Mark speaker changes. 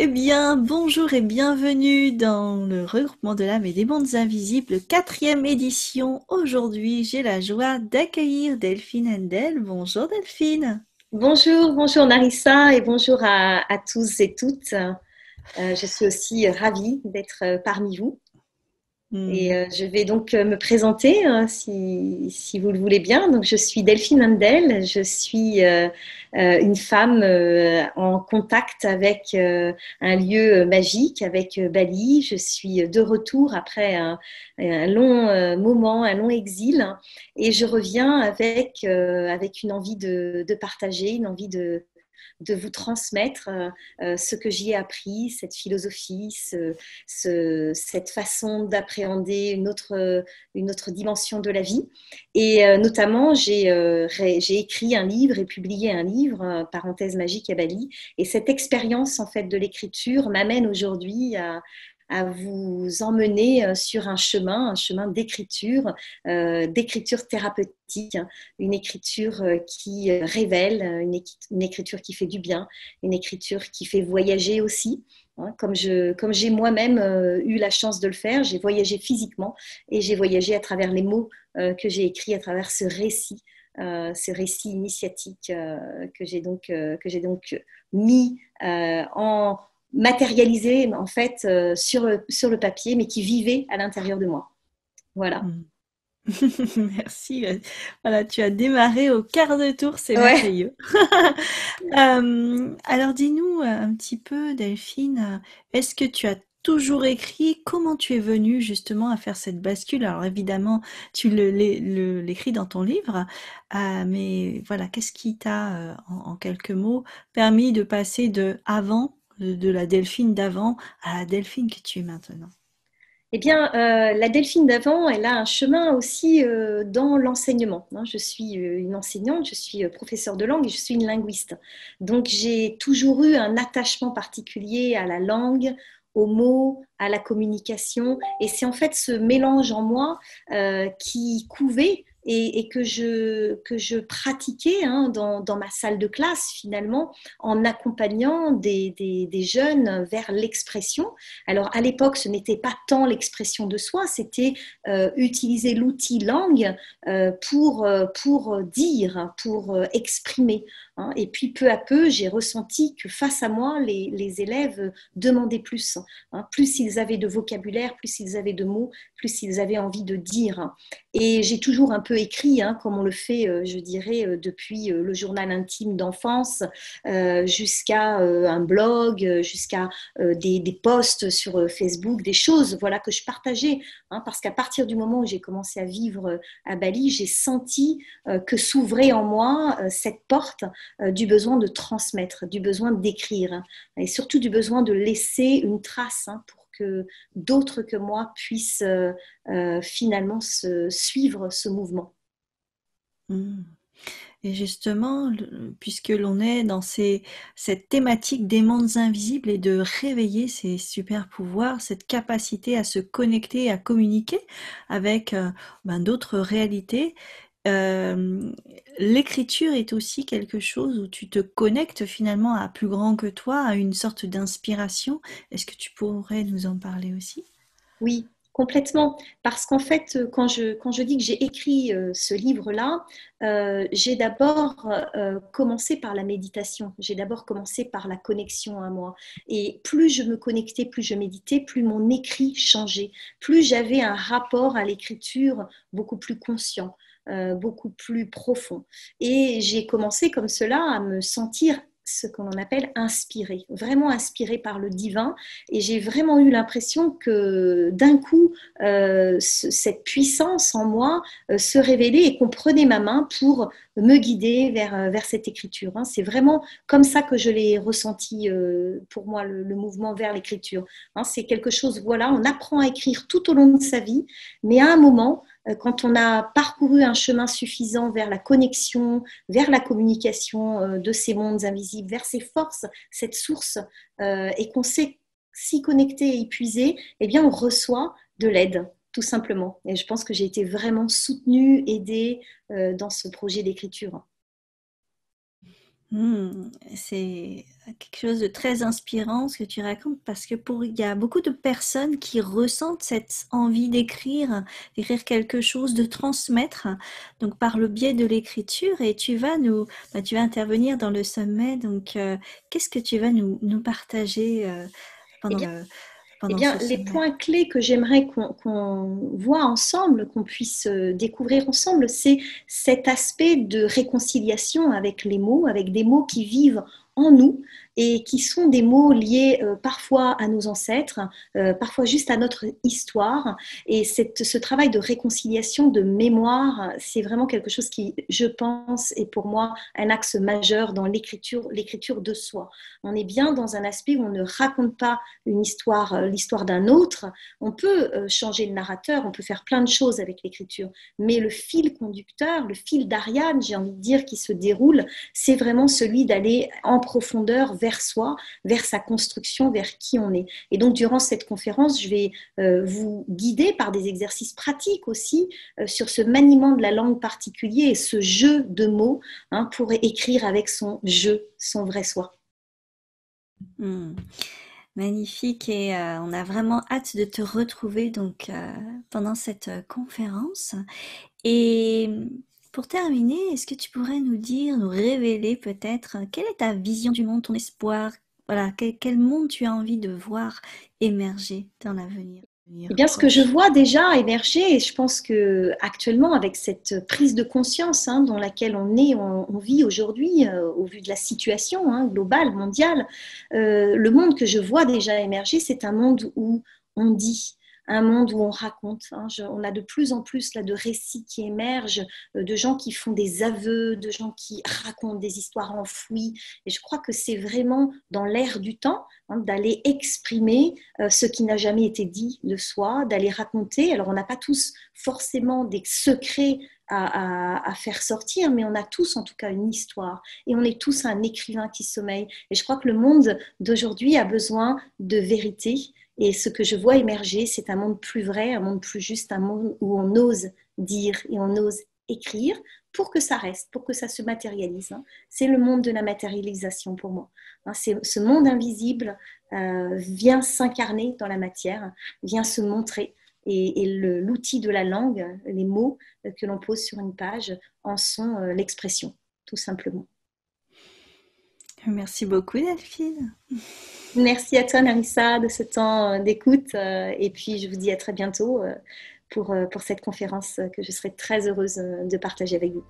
Speaker 1: Eh bien, bonjour et bienvenue dans le regroupement de l'âme et des mondes invisibles, quatrième édition. Aujourd'hui, j'ai la joie d'accueillir Delphine Endel. Bonjour Delphine.
Speaker 2: Bonjour, bonjour Narissa et bonjour à, tous et toutes. Euh, je suis aussi ravie d'être euh, parmi vous. Hmm. Et euh, je vais donc euh, me présenter, hein, si, si, vous le voulez bien. Donc, je suis Delphine Handel. Je suis euh, une femme en contact avec un lieu magique, avec Bali. Je suis de retour après un, un long moment, un long exil. Et je reviens avec, avec une envie de, de partager, une envie de, de vous transmettre euh, euh, ce que j'y ai appris, cette philosophie, cette façon d'appréhender une autre, une autre dimension de la vie. Et euh, notamment, j'ai écrit un livre et publié un livre, Parenthèse magique à Bali. Et cette expérience en fait de l'écriture m'amène aujourd'hui à, à vous emmener euh, sur un chemin, un chemin d'écriture, euh, d'écriture thérapeutique, hein. une écriture euh, qui révèle, une, écriture qui fait du bien, une écriture qui fait voyager aussi. Hein. comme j'ai moi-même eu la chance de le faire, j'ai voyagé physiquement et j'ai voyagé à travers les mots que j'ai écrits, à travers ce récit, ce récit initiatique que j'ai donc, j'ai donc mis en, matérialisé en fait euh, sur, sur le papier, mais qui vivait à l'intérieur de moi. Voilà. Hmm.
Speaker 1: Merci. Voilà, tu as démarré au quart de tour, c'est merveilleux. Euh, alors dis-nous un petit peu, Delphine, est-ce que tu as toujours écrit? Comment tu es venue justement à faire cette bascule? Alors évidemment, tu l'écris dans ton livre, euh, mais voilà, qu'est-ce qui t'a, en, quelques mots, permis de passer de avant de, la Delphine d'avant à la Delphine que tu es maintenant
Speaker 2: eh bien, euh, la Delphine d'avant, elle a un chemin aussi euh, dans l'enseignement. Hein. Je suis euh, une enseignante, je suis professeure de langue et je suis une linguiste. Donc, j'ai toujours eu un attachement particulier à la langue, aux mots, à la communication. Et c'est en fait ce mélange en moi qui couvait et, que, je, que je pratiquais hein, dans, dans, ma salle de classe finalement en accompagnant des, des, jeunes vers l'expression. Alors à l'époque, ce n'était pas tant l'expression de soi, c'était euh, utiliser l'outil langue euh, pour, euh, pour dire, pour exprimer. Hein. Et puis peu à peu, j'ai ressenti que face à moi, les, élèves demandaient plus. Hein. Plus ils avaient de vocabulaire, plus ils avaient de mots, plus ils avaient envie de dire. Et j'ai toujours un peu écrit, hein, comme on le fait, euh, je dirais, euh, depuis euh, le journal intime d'enfance jusqu'à un blog, jusqu'à des, posts sur Facebook, des choses voilà, que je partageais. Parce qu'à partir du moment où j'ai commencé à vivre à Bali, j'ai senti que s'ouvrait en moi cette porte du besoin de transmettre, du besoin d'écrire, et surtout du besoin de laisser une trace hein, pour que d'autres que moi puissent euh, euh, finalement suivre ce mouvement.
Speaker 1: Hmm. Et justement, puisque l'on est dans cette thématique des mondes invisibles et de réveiller ces super pouvoirs, cette capacité à se connecter, à communiquer avec euh, ben, d'autres réalités, euh, l'écriture est aussi quelque chose où tu te connectes finalement à plus grand que toi, à une sorte d'inspiration. Est-ce que tu pourrais nous en parler aussi?
Speaker 2: Oui, complètement. Parce qu'en fait, quand je, quand je dis que j'ai écrit euh, ce livre-là, euh, j'ai d'abord commencé par la méditation. J'ai d'abord commencé par la connexion à moi. Et plus je me connectais, plus je méditais, plus mon écrit changeait. Plus j'avais un rapport à l'écriture beaucoup plus conscient. Euh, beaucoup plus profond. Et j'ai commencé comme cela à me sentir ce qu'on appelle inspiré, vraiment inspiré par le divin. Et j'ai vraiment eu l'impression que d'un coup, euh, cette puissance en moi euh, se révélait et qu'on prenait ma main pour me guider vers, vers cette écriture. Hein. C'est vraiment comme ça que je l'ai ressenti pour moi, le, mouvement vers l'écriture. Hein. C'est quelque chose, voilà, on apprend à écrire tout au long de sa vie, mais à un moment, quand on a parcouru un chemin suffisant vers la connexion, vers la communication euh, de ces mondes invisibles, vers ces forces, cette source, euh, et qu'on sait s'y connecter et y puiser, eh bien, on reçoit de l'aide, tout simplement. Et je pense que j'ai été vraiment soutenue, aidée dans ce projet d'écriture.
Speaker 1: Hmm, c'est quelque chose de très inspirant ce que tu racontes parce que pour il y a beaucoup de personnes qui ressentent cette envie d'écrire, d'écrire quelque chose, de transmettre, donc par le biais de l'écriture. Et tu vas nous, bah, tu vas intervenir dans le sommet. Donc, euh, qu'est-ce que tu vas nous, nous partager euh, pendant
Speaker 2: eh le eh bien, les points clés que j'aimerais qu'on voit ensemble, qu'on puisse euh, découvrir ensemble, c'est cet aspect de réconciliation avec les mots, avec des mots qui vivent en nous et qui sont des mots liés euh, parfois à nos ancêtres, euh, parfois juste à notre histoire. Et ce travail de réconciliation, de mémoire, c'est vraiment quelque chose qui, je pense, est pour moi un axe majeur dans l'écriture, l'écriture de soi. On est bien dans un aspect où on ne raconte pas une histoire, euh, l'histoire d'un autre. On peut changer le narrateur, on peut faire plein de choses avec l'écriture, mais le fil conducteur, le fil d'Ariane, j'ai envie de dire, qui se déroule, c'est vraiment celui d'aller en profondeur vers vers soi, vers sa construction, vers qui on est. Et donc, durant cette conférence, je vais euh, vous guider par des exercices pratiques aussi euh, sur ce maniement de la langue particulier et ce jeu de mots hein, pour écrire avec son jeu, son vrai soi.
Speaker 1: Hmm. Magnifique et euh, on a vraiment hâte de te retrouver donc pendant cette conférence. Et pour terminer, est-ce que tu pourrais nous dire, nous révéler peut-être, euh, quelle est ta vision du monde, ton espoir Voilà, quel, monde tu as envie de voir émerger dans l'avenir?
Speaker 2: Eh bien, ce que je vois déjà émerger, et je pense que actuellement, avec cette prise de conscience hein, dans laquelle on est, on, vit aujourd'hui, euh, au vu de la situation hein, globale, mondiale, euh, le monde que je vois déjà émerger, c'est un monde où on dit, un monde où on raconte. Hein. on a de plus en plus là, de récits qui émergent, euh, de gens qui font des aveux, de gens qui racontent des histoires enfouies. Et je crois que c'est vraiment dans l'air du temps hein, d'aller exprimer euh, ce qui n'a jamais été dit de soi, d'aller raconter. Alors on n'a pas tous forcément des secrets à, faire sortir, mais on a tous en tout cas une histoire et on est tous un écrivain qui sommeille. Et je crois que le monde d'aujourd'hui a besoin de vérité, et ce que je vois émerger, c'est un monde plus vrai, un monde plus juste, un monde où on ose dire et on ose écrire pour que ça reste, pour que ça se matérialise. Hein. C'est le monde de la matérialisation pour moi. Hein. Ce monde invisible euh, vient s'incarner dans la matière, vient se montrer. Et, l'outil de la langue, les mots que l'on pose sur une page, en sont euh, l'expression, tout simplement.
Speaker 1: Merci beaucoup Delphine.
Speaker 2: Merci à toi Narissa de ce temps euh, d'écoute euh, et puis je vous dis à très bientôt euh, pour, pour cette conférence que je serai très heureuse de partager avec vous.